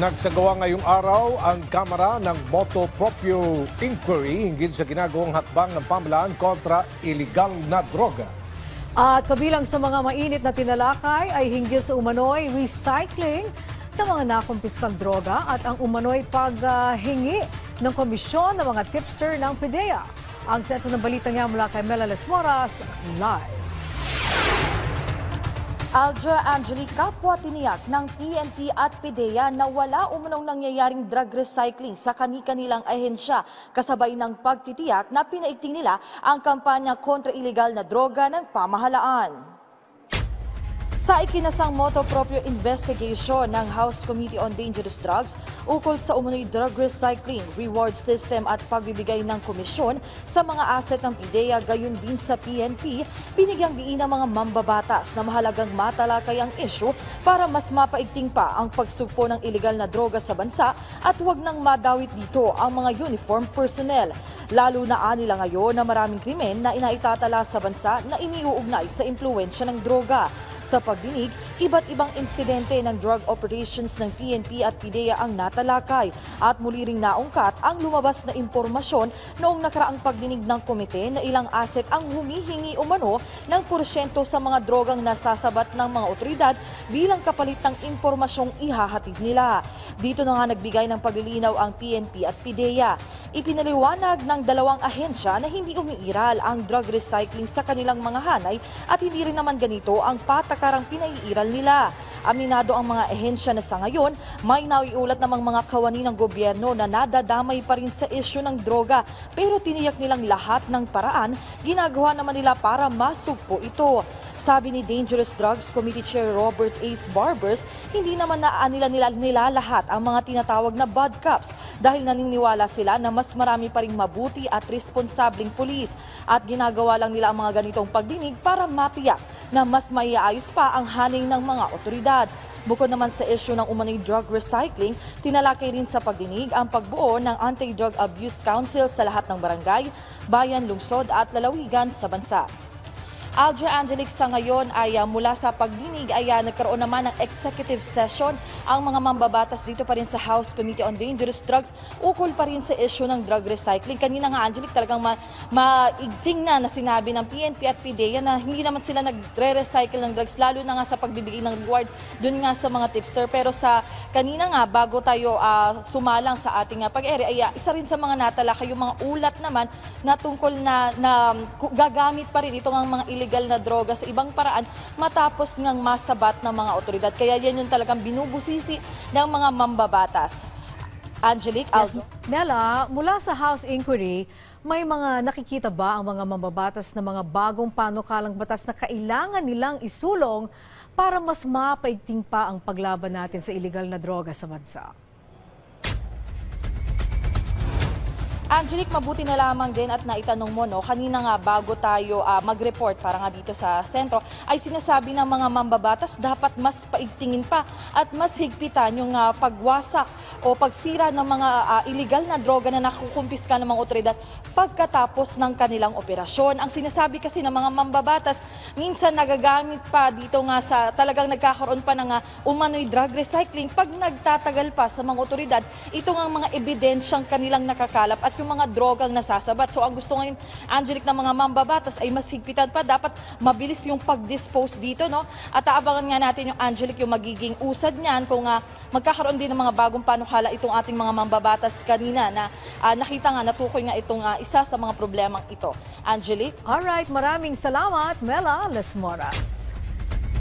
Nagsagawa ngayong araw ang Kamara ng Moto Proprio Inquiry hinggil sa ginagawang hakbang ng pamalaan kontra iligal na droga. At kabilang sa mga mainit na tinalakay ay hinggil sa umano'y recycling ng mga nakumpiskang droga at ang umano'y paghingi ng komisyon ng mga tipster ng PIDEA. Ang sentro ng balita niya mula kay Melales Moras, live. Aldra Angelique kapwa tiniyak ng PNP at PIDEA na wala umunong nangyayaring drug recycling sa kani-kanilang ahensya kasabay ng pagtitiyak na pinaigting nila ang kampanya kontra iligal na droga ng pamahalaan. Sa ikinasang moto proprio investigation ng House Committee on Dangerous Drugs ukol sa umunoy drug recycling, reward system at pagbibigay ng komisyon sa mga asset ng PIDEA gayon din sa PNP, binigyang diin ng mga mambabatas na mahalagang matalakay ang issue para mas mapaigting pa ang pagsugpo ng iligal na droga sa bansa at huwag nang madawit dito ang mga uniform personnel. Lalo na anila ngayon na maraming krimen na inaitatala sa bansa na iniuugnay sa impluensya ng droga. Sa pagdinig, iba't ibang insidente ng drug operations ng PNP at PIDEA ang natalakay at muli ring naungkat ang lumabas na impormasyon noong nakaraang pagdinig ng komite na ilang asset ang humihingi umano ng porsyento sa mga drogang nasasabat ng mga otoridad bilang kapalit ng impormasyong ihahatid nila. Dito na nga nagbigay ng paglilinaw ang PNP at PIDEA. Ipinaliwanag ng dalawang ahensya na hindi umiiral ang drug recycling sa kanilang mga hanay at hindi rin naman ganito ang patakarang pinaiiral nila. Aminado ang mga ehensya na sa ngayon, may naiulat namang mga kawani ng gobyerno na nadadamay pa rin sa isyu ng droga pero tiniyak nilang lahat ng paraan ginagawa naman nila para masugpo ito. Sabi ni Dangerous Drugs Committee Chair Robert Ace Barbers, hindi naman na nila nila nilalahat ang mga tinatawag na bad cops dahil naniniwala sila na mas marami pa ring mabuti at responsabling pulis at ginagawa lang nila ang mga ganitong pagdinig para matiyak na mas maiayos pa ang haning ng mga otoridad. Bukod naman sa issue ng umano'y drug recycling, tinalakay rin sa pagdinig ang pagbuo ng Anti-Drug Abuse Council sa lahat ng barangay, bayan, lungsod at lalawigan sa bansa. Aldra Angelic sa ngayon ay uh, mula sa pagdinig ay uh, nagkaroon naman ng executive session ang mga mambabatas dito pa rin sa House Committee on Dangerous Drugs ukol pa rin sa issue ng drug recycling. Kanina nga Angelic talagang ma maigting na na sinabi ng PNP at PDEA na hindi naman sila nagre-recycle ng drugs lalo na nga sa pagbibigay ng reward dun nga sa mga tipster. Pero sa kanina nga bago tayo uh, sumalang sa ating uh, pag-ere ay uh, isa rin sa mga natalakay yung mga ulat naman na tungkol na, na gagamit pa rin itong mga illegal na droga sa ibang paraan matapos ngang masabat ng mga otoridad. Kaya yan yung talagang binubusisi ng mga mambabatas. Angelique, Yes, Aldo. Mela, mula sa House Inquiry, may mga nakikita ba ang mga mambabatas na mga bagong panukalang batas na kailangan nilang isulong para mas mapaigting pa ang paglaban natin sa illegal na droga sa bansa? Angelique, mabuti na lamang din at naitanong mo, no, kanina nga bago tayo ah, mag-report para nga dito sa sentro, ay sinasabi ng mga mambabatas dapat mas paigtingin pa at mas higpitan yung ah, pagwasak o pagsira ng mga ah, illegal na droga na nakukumpiska ng mga otoridad pagkatapos ng kanilang operasyon. Ang sinasabi kasi ng mga mambabatas, minsan nagagamit pa dito nga sa talagang nagkakaroon pa ng ah, umano'y drug recycling pag nagtatagal pa sa mga otoridad, ito nga mga ebidensyang kanilang nakakalap at yung mga drogang nasasabat. So ang gusto ngayon, Angelic, ng mga mambabatas ay mas higpitan pa. Dapat mabilis yung pag-dispose dito. no At aabangan nga natin yung Angelic, yung magiging usad niyan kung uh, magkakaroon din ng mga bagong panukala itong ating mga mambabatas kanina na uh, nakita nga, natukoy nga itong uh, isa sa mga problemang ito. Angelic? Alright, maraming salamat, Mela Lesmoras.